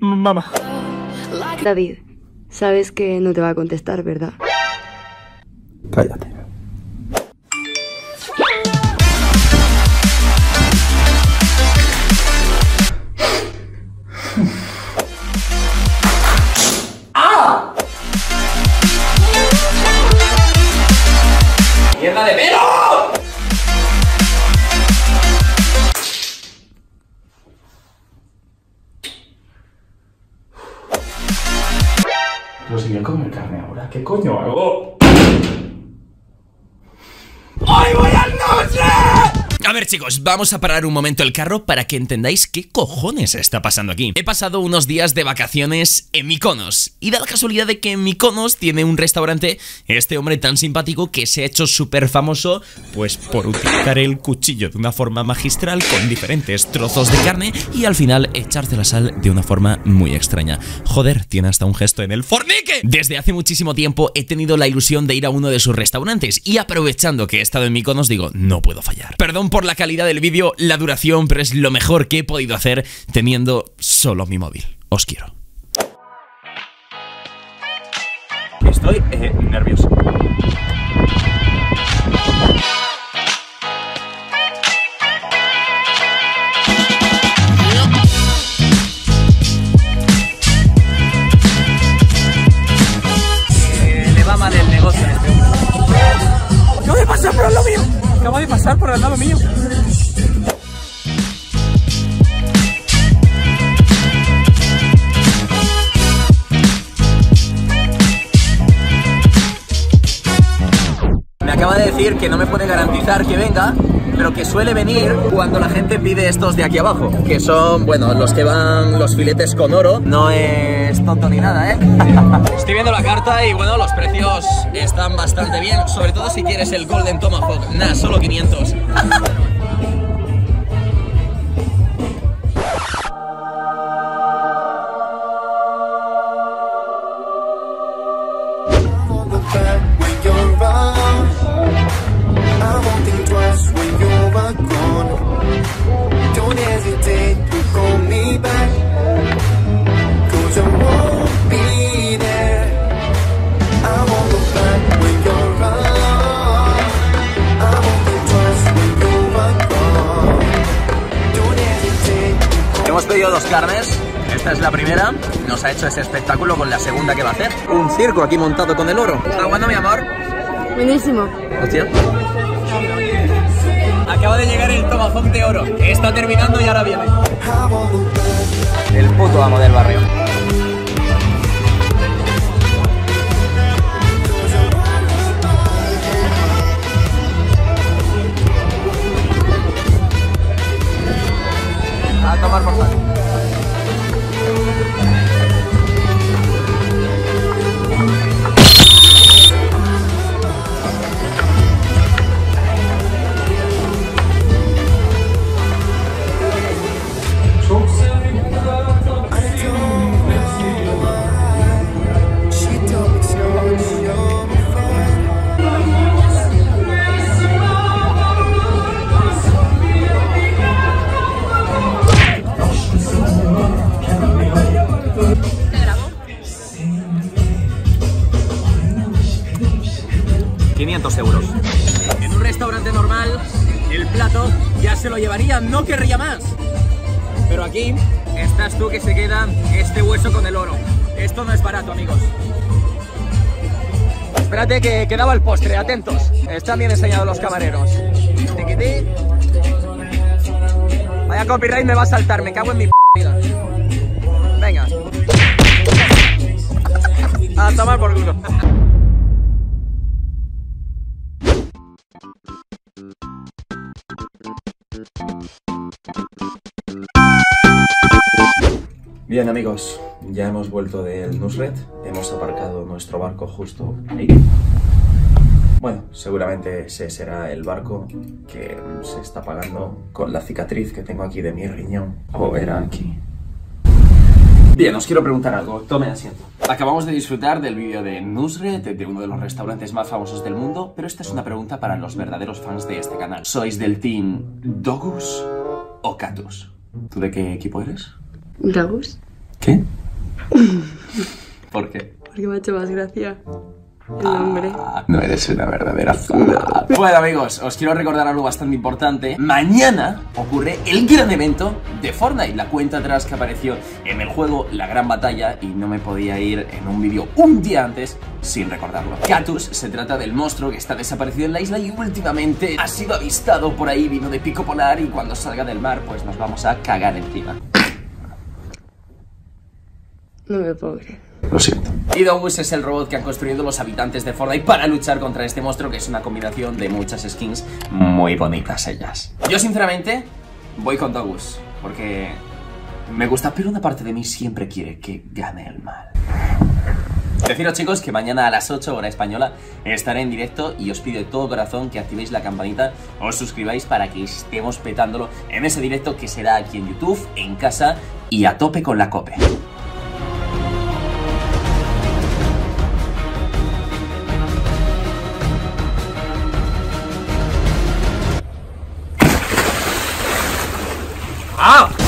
Mamá. David, sabes que no te va a contestar, ¿verdad? Cállate. Pero si voy a comer carne ahora, ¿qué coño hago? Ver chicos, vamos a parar un momento el carro para que entendáis qué cojones está pasando aquí. He pasado unos días de vacaciones en Mykonos y da la casualidad de que en Mykonos tiene un restaurante este hombre tan simpático que se ha hecho súper famoso pues por utilizar el cuchillo de una forma magistral con diferentes trozos de carne y al final echarte la sal de una forma muy extraña. Joder, tiene hasta un gesto en el fornique. Desde hace muchísimo tiempo he tenido la ilusión de ir a uno de sus restaurantes y aprovechando que he estado en Mykonos digo, no puedo fallar. Perdón por la calidad del vídeo, la duración, pero es lo mejor que he podido hacer teniendo solo mi móvil. Os quiero. Estoy eh, nervioso. Por al lado mío. Me acaba de decir que no me puede garantizar que venga, pero que suele venir cuando la gente pide estos de aquí abajo, que son, bueno, los que van los filetes con oro. No es tonto ni nada, ¿eh? Estoy viendo la carta y bueno, los precios están bastante bien, sobre todo si quieres el Golden Tomahawk. Nada, solo 500. pedido dos carnes. Esta es la primera. Nos ha hecho ese espectáculo con la segunda que va a hacer. Un circo aquí montado con el oro. ¿Está bueno, mi amor? Buenísimo. Hostia. Acaba de llegar el tomahawk de oro. Está terminando y ahora viene. El puto amo del barrio. 500 euros. En un restaurante normal, el plato ya se lo llevaría, no querría más. Pero aquí estás tú que se queda este hueso con el oro. Esto no es barato, amigos. Espérate que quedaba el postre, atentos. Están bien enseñados los camareros. Tiquití. Vaya copyright me va a saltar, me cago en mi p. Venga. A tomar por culo. Bien amigos, ya hemos vuelto del Nusret, hemos aparcado nuestro barco justo ahí. Bueno, seguramente ese será el barco que se está pagando con la cicatriz que tengo aquí de mi riñón. O era aquí. Bien, os quiero preguntar algo, tome asiento. Acabamos de disfrutar del vídeo de Nusret, de uno de los restaurantes más famosos del mundo, pero esta es una pregunta para los verdaderos fans de este canal. ¿Sois del team Dogus o Catus? ¿Tú de qué equipo eres? ¿Dagus? ¿Qué? ¿Por qué? Porque me ha hecho más gracia el nombre. Ah, no eres una verdadera zurda. Bueno amigos, os quiero recordar algo bastante importante. Mañana ocurre el gran evento de Fortnite, la cuenta atrás que apareció en el juego La Gran Batalla y no me podía ir en un vídeo un día antes sin recordarlo. Catus se trata del monstruo que está desaparecido en la isla y últimamente ha sido avistado por ahí, vino de pico polar y cuando salga del mar pues nos vamos a cagar encima. No me puedo creer. Lo siento. Y Dogus es el robot que han construido los habitantes de Fortnite para luchar contra este monstruo que es una combinación de muchas skins muy bonitas ellas. Yo sinceramente voy con Dogus porque me gusta, pero una parte de mí siempre quiere que gane el mal. Deciros chicos que mañana a las 8 hora española estaré en directo y os pido de todo corazón que activéis la campanita, os suscribáis para que estemos petándolo en ese directo que será aquí en YouTube, en casa y a tope con la cope. 아!